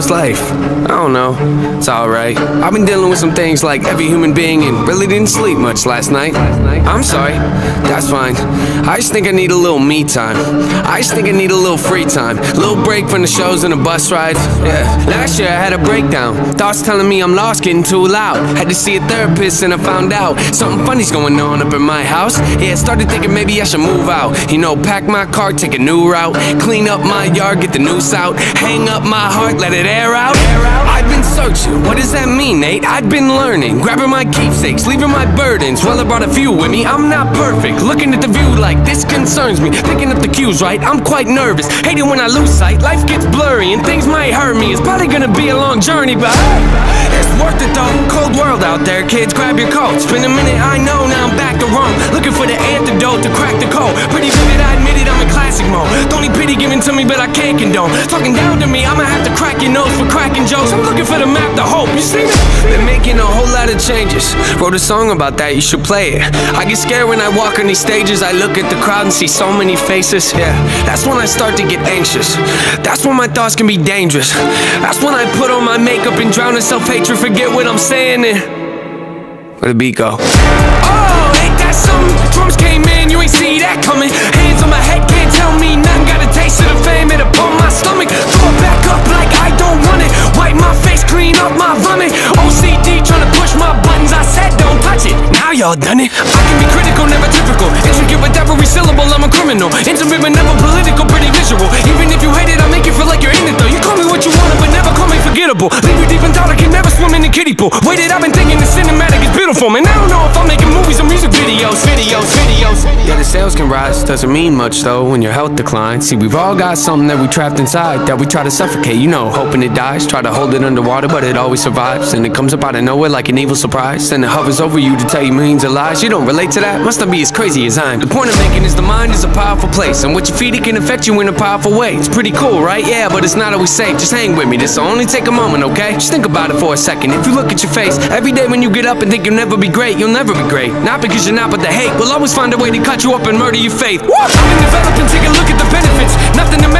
How's life? I don't know. It's alright. I've been dealing with some things like every human being and really didn't sleep much last night. I'm sorry. That's fine. I just think I need a little me time. I just think I need a little free time. A little break from the shows and the bus rides. Yeah. Last year I had a breakdown. Thoughts telling me I'm lost, getting too loud. Had to see a therapist and I found out something funny's going on up in my house. Yeah, started thinking maybe I should move out. You know, pack my car, take a new route. Clean up my yard, get the noose out. Hang up my heart, let it air out. I've been searching, what does that mean, Nate? I've been learning, grabbing my keepsakes, leaving my burdens. Well, I brought a few with me, I'm not perfect. Looking at the view like this concerns me. Picking up the cues right, I'm quite nervous. Hating when I lose sight, life gets blurry and things might hurt me. It's probably gonna be a long journey, but it's worth it though. Cold world out there, kids, grab your coats. Been a minute, I know, now I'm back to Rome. Looking for the antidote to crack the code. Pretty vivid, Mode. Don't need pity given to me, but I can't condone. Talking down to me, I'ma have to crack your nose for cracking jokes. I'm looking for the map to hope. You see me? Been making a whole lot of changes. Wrote a song about that, you should play it. I get scared when I walk on these stages. I look at the crowd and see so many faces. Yeah, that's when I start to get anxious. That's when my thoughts can be dangerous. That's when I put on my makeup and drown in self hatred. Forget what I'm saying. And where the beat go? Oh, ain't that something? Drums came in, you ain't see that coming. Hands on my head, y'all done it. I can be critical, never typical. Intricate with every syllable, I'm a criminal. Intimate but never political, pretty visual. Even if you hate it, I make you feel like you're in it though. You call me what you want, but never call me forgettable. Leave you deep in thought, I can never swim in the kiddie pool. Waited, I've been thinking the cinematic is beautiful, man. I don't know if I'm making movies sales can rise, doesn't mean much though when your health declines. See, we've all got something that we trapped inside that we try to suffocate, you know, hoping it dies. Try to hold it underwater, but it always survives. And it comes up out of nowhere like an evil surprise. And it hovers over you to tell you millions of lies. You don't relate to that? Must not be as crazy as I'm. The point I'm making is the mind is a powerful place. And what you feed it can affect you in a powerful way. It's pretty cool, right? Yeah, but it's not always safe. Just hang with me. This'll only take a moment, okay? Just think about it for a second. If you look at your face, every day when you get up and think you'll never be great, you'll never be great. Not because you're not, but the hate will always find a way to cut you up and murder your faith. Woo! I'm in developing, take a look at the benefits. Nothing to